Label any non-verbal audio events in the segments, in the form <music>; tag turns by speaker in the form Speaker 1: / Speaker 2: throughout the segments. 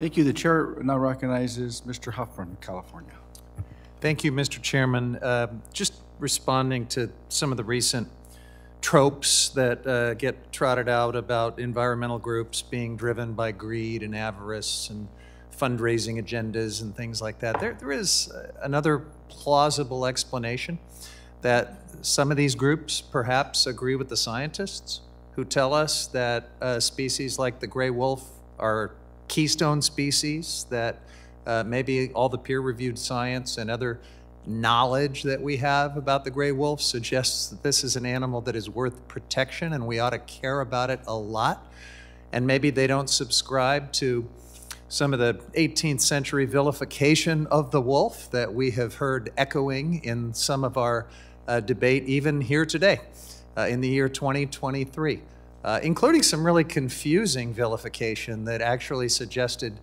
Speaker 1: Thank you. The chair now recognizes Mr. Huffman, California.
Speaker 2: Thank you, Mr. Chairman. Uh, Just responding to some of the recent tropes that uh, get trotted out about environmental groups being driven by greed and avarice and fundraising agendas and things like that. There, there is uh, another plausible explanation that some of these groups perhaps agree with the scientists who tell us that uh, species like the gray wolf are keystone species, that uh, maybe all the peer-reviewed science and other knowledge that we have about the gray wolf suggests that this is an animal that is worth protection and we ought to care about it a lot. And maybe they don't subscribe to some of the 18th century vilification of the wolf that we have heard echoing in some of our uh, debate, even here today uh, in the year 2023, uh, including some really confusing vilification that actually suggested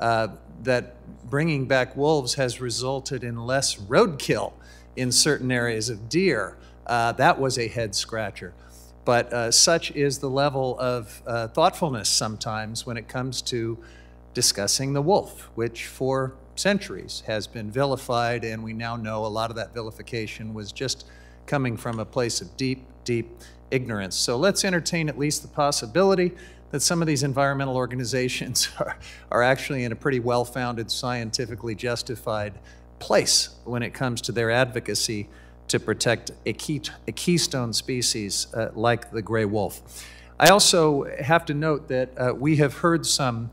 Speaker 2: uh, that bringing back wolves has resulted in less roadkill in certain areas of deer. Uh, that was a head scratcher. But uh, such is the level of uh, thoughtfulness sometimes when it comes to discussing the wolf, which for centuries has been vilified, and we now know a lot of that vilification was just coming from a place of deep, deep ignorance. So let's entertain at least the possibility that some of these environmental organizations <laughs> are, are actually in a pretty well-founded, scientifically justified place when it comes to their advocacy to protect a, key, a keystone species uh, like the gray wolf. I also have to note that uh, we have heard some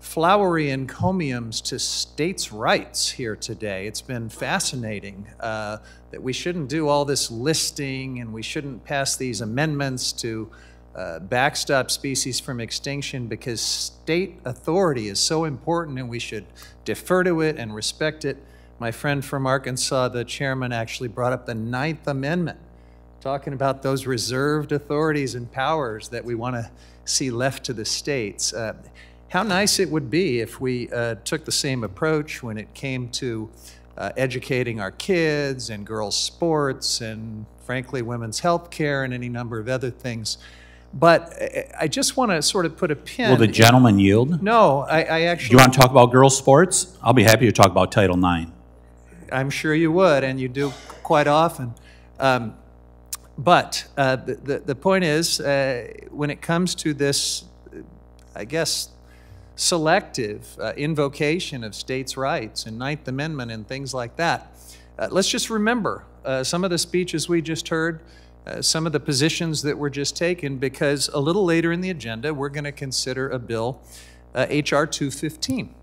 Speaker 2: flowery encomiums to states' rights here today. It's been fascinating uh, that we shouldn't do all this listing and we shouldn't pass these amendments to uh, backstop species from extinction because state authority is so important and we should defer to it and respect it. My friend from Arkansas, the chairman, actually brought up the Ninth Amendment, talking about those reserved authorities and powers that we want to see left to the states. Uh, how nice it would be if we uh, took the same approach when it came to uh, educating our kids and girls' sports and, frankly, women's health care and any number of other things. But I- I just want to sort of put a pin.
Speaker 3: Will the gentleman yield?
Speaker 2: No, I, I
Speaker 3: Do
Speaker 2: actually.
Speaker 3: you want to talk about girls' sports? I'll be happy to talk about Title IX.
Speaker 2: I'm sure you would, and you do quite often. Um, but uh, the, the, the point is, uh, when it comes to this, uh, I guess, selective uh, invocation of states' rights and Ninth Amendment and things like that, uh, let's just remember uh, some of the speeches we just heard, uh, some of the positions that were just taken, because a little later in the agenda, we're going to consider a bill, uh, H.R. 215,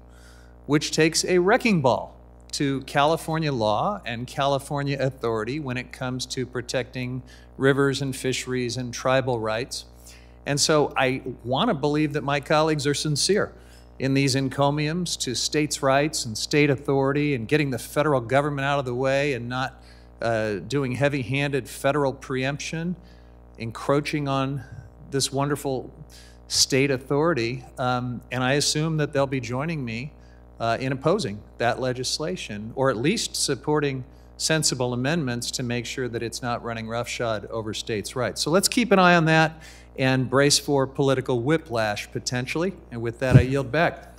Speaker 2: which takes a wrecking ball to California law and California authority when it comes to protecting rivers and fisheries and tribal rights. And so I want to believe that my colleagues are sincere in these encomiums to states' rights and state authority and getting the federal government out of the way and not uh, doing heavy handed federal preemption, encroaching on this wonderful state authority. Um, and I assume that they'll be joining me uh, in opposing that legislation, or at least supporting sensible amendments to make sure that it's not running roughshod over states' rights. So let's keep an eye on that and brace for political whiplash potentially. And with that, I yield back.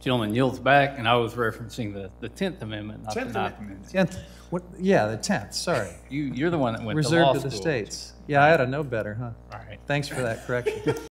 Speaker 4: Gentleman yields back, and I was referencing the, the Tenth Amendment, not the
Speaker 2: Tenth
Speaker 4: Ninth Amendment.
Speaker 2: Tenth, what, yeah, the tenth, sorry.
Speaker 4: You, you're the one that went to law
Speaker 2: Reserved to the
Speaker 4: school.
Speaker 2: states. Yeah, I ought to know better, huh?
Speaker 4: All right.
Speaker 2: Thanks for that correction. <laughs>